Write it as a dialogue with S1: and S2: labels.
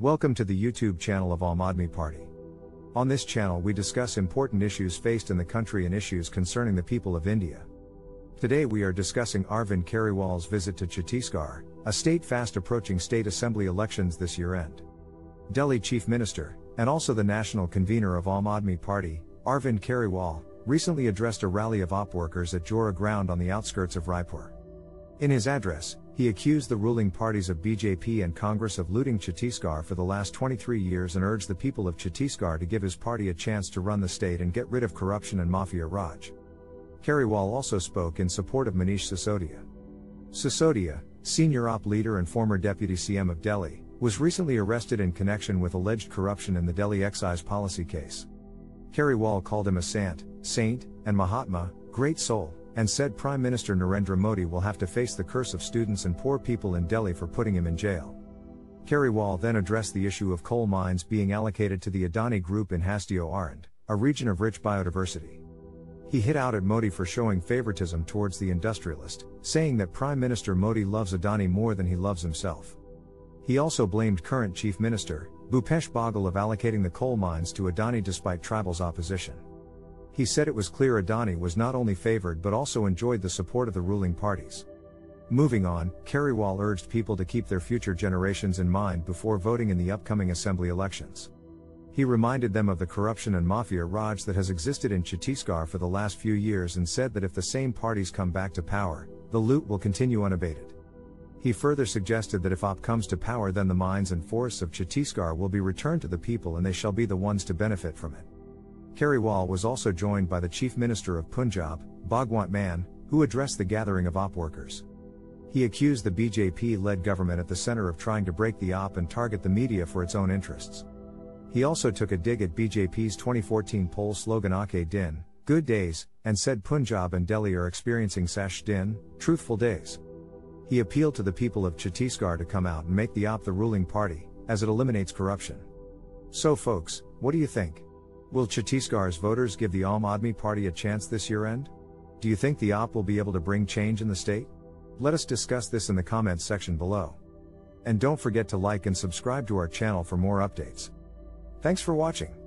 S1: Welcome to the YouTube channel of Aam Aadmi Party. On this channel, we discuss important issues faced in the country and issues concerning the people of India. Today, we are discussing Arvind Kejriwal's visit to Chhattisgarh, a state fast approaching state assembly elections this year end. Delhi Chief Minister, and also the national convener of Aam Aadmi Party, Arvind Kejriwal, recently addressed a rally of AAP workers at Jora ground on the outskirts of Raipur. In his address, he accused the ruling parties of BJP and Congress of looting Chhattisgarh for the last 23 years and urged the people of Chhattisgarh to give his party a chance to run the state and get rid of corruption and mafia raj. Kejriwal also spoke in support of Manish Sisodia. Sisodia, senior AAP leader and former deputy CM of Delhi, was recently arrested in connection with alleged corruption in the Delhi excise policy case. Kejriwal called him a sant, saint, and Mahatma, great soul, and said Prime Minister Narendra Modi will have to face the curse of students and poor people in Delhi for putting him in jail. Kejriwal then addressed the issue of coal mines being allocated to the Adani Group in Hasdeo Arand, a region of rich biodiversity. He hit out at Modi for showing favoritism towards the industrialist, saying that Prime Minister Modi loves Adani more than he loves himself. He also blamed current Chief Minister, Bhupesh Baghel of allocating the coal mines to Adani despite tribal's opposition. He said it was clear Adani was not only favored but also enjoyed the support of the ruling parties. Moving on, Kejriwal urged people to keep their future generations in mind before voting in the upcoming assembly elections. He reminded them of the corruption and mafia raj that has existed in Chhattisgarh for the last few years and said that if the same parties come back to power, the loot will continue unabated. He further suggested that if AAP comes to power, then the mines and forests of Chhattisgarh will be returned to the people and they shall be the ones to benefit from it. Kejriwal was also joined by the Chief Minister of Punjab, Bhagwant Mann, who addressed the gathering of AAP workers. He accused the BJP led government at the center of trying to break the AAP and target the media for its own interests. He also took a dig at BJP's 2014 poll slogan Achhe Din, Good Days, and said Punjab and Delhi are experiencing Sash Din, Truthful Days. He appealed to the people of Chhattisgarh to come out and make the AAP the ruling party, as it eliminates corruption. So, folks, what do you think? Will Chhattisgarh's voters give the Aam Aadmi Party a chance this year end? Do you think the AAP will be able to bring change in the state? Let us discuss this in the comments section below. And don't forget to like and subscribe to our channel for more updates. Thanks for watching.